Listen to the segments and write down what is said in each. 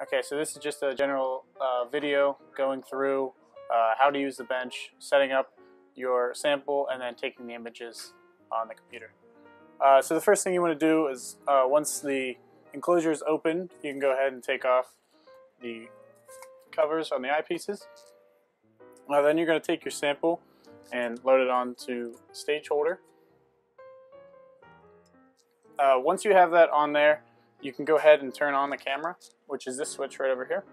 Okay, so this is just a general uh, video going through uh, how to use the bench, setting up your sample, and then taking the images on the computer. Uh, so the first thing you want to do is uh, once the enclosure is open, you can go ahead and take off the covers on the eyepieces. Uh, then you're going to take your sample and load it onto stage holder. Uh, once you have that on there, you can go ahead and turn on the camera, which is this switch right over here.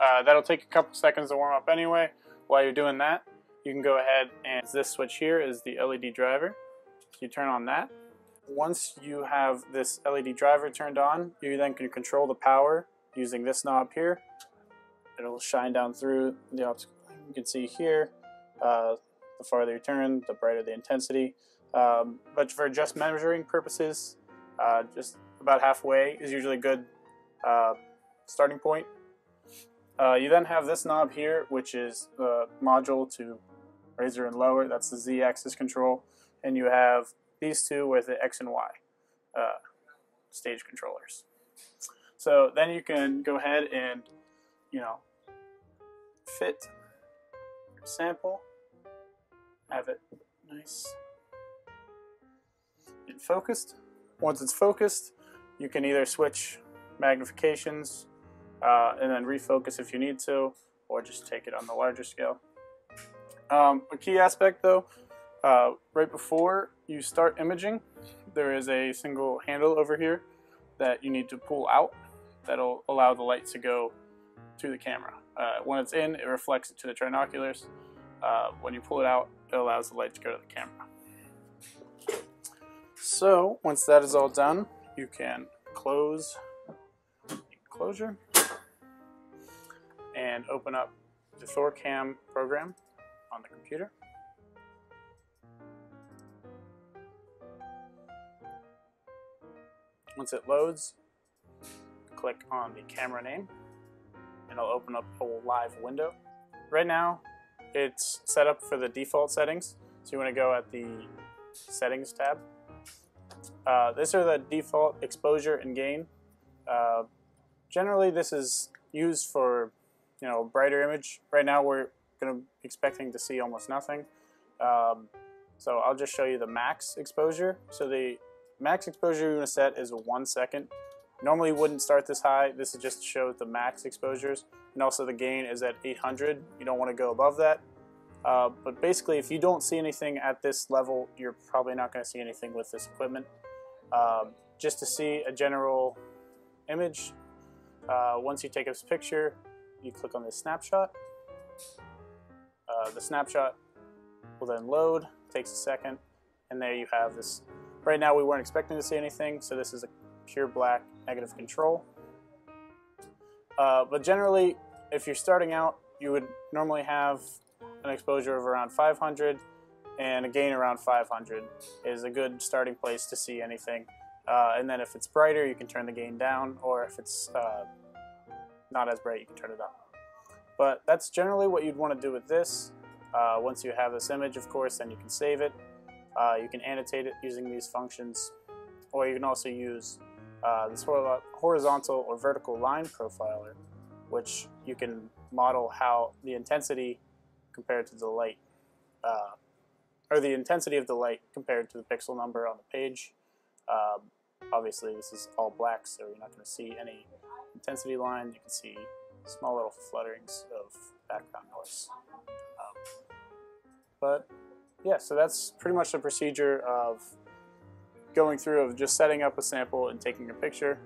Uh, that'll take a couple seconds to warm up anyway. While you're doing that, you can go ahead and this switch here is the LED driver. You turn on that. Once you have this LED driver turned on, you then can control the power using this knob here. It'll shine down through the optical. You can see here, uh, the farther you turn, the brighter the intensity. Um, but for just measuring purposes, uh, just about halfway is usually a good uh, starting point. Uh, you then have this knob here, which is the module to raiser and lower. That's the Z-axis control. And you have these two with the X and Y uh, stage controllers. So then you can go ahead and, you know, fit your sample, have it nice and focused. Once it's focused, you can either switch magnifications uh, and then refocus if you need to, or just take it on the larger scale. Um, a key aspect though, uh, right before you start imaging, there is a single handle over here that you need to pull out that'll allow the light to go to the camera. Uh, when it's in, it reflects it to the trinoculars. Uh, when you pull it out, it allows the light to go to the camera. So once that is all done, you can close the enclosure and open up the ThorCam program on the computer. Once it loads, click on the camera name and it'll open up a live window. Right now, it's set up for the default settings. So you want to go at the settings tab. Uh, these are the default exposure and gain. Uh, generally, this is used for you know brighter image. Right now, we're going to expecting to see almost nothing. Um, so I'll just show you the max exposure. So the max exposure you want to set is one second. Normally wouldn't start this high. This is just to show the max exposures. And also the gain is at 800. You don't want to go above that. Uh, but basically, if you don't see anything at this level, you're probably not going to see anything with this equipment. Um, just to see a general image, uh, once you take this picture, you click on this snapshot. Uh, the snapshot will then load, takes a second, and there you have this. Right now we weren't expecting to see anything, so this is a pure black negative control. Uh, but generally, if you're starting out, you would normally have an exposure of around 500 and a gain around 500 is a good starting place to see anything. Uh, and then if it's brighter, you can turn the gain down, or if it's uh, not as bright, you can turn it up. But that's generally what you'd want to do with this. Uh, once you have this image, of course, then you can save it. Uh, you can annotate it using these functions, or you can also use uh, this horizontal or vertical line profiler, which you can model how the intensity compared to the light, uh, or the intensity of the light compared to the pixel number on the page. Um, obviously, this is all black, so you're not going to see any intensity line. You can see small little flutterings of background noise. Um, but yeah, so that's pretty much the procedure of going through of just setting up a sample and taking a picture.